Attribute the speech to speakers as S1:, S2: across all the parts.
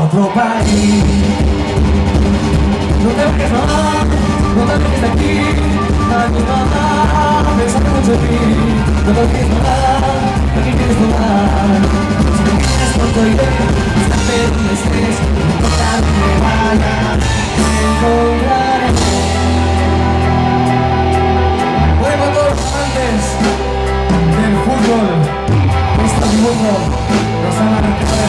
S1: outro país Não te mais falar, não tem mais daqui Tá de mandar, pensando muito bem Não tem mais falar, não tem mais falar Se não queres, não estou eu Está pelo estresse, não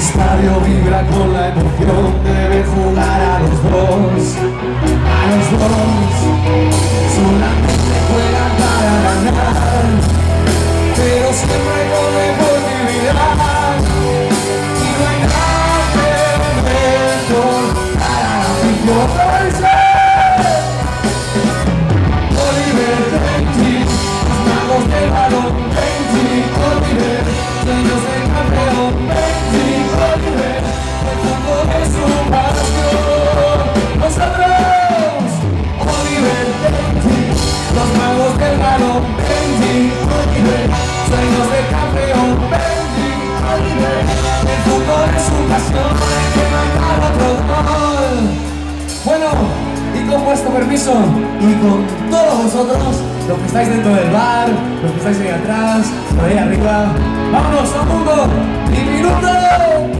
S1: estadio vibra con la emoción debe jugar a los dos, a los dos. y con todos vosotros, los que estáis dentro del bar, los que estáis ahí atrás, por ahí arriba. ¡Vámonos a un mundo diminuto!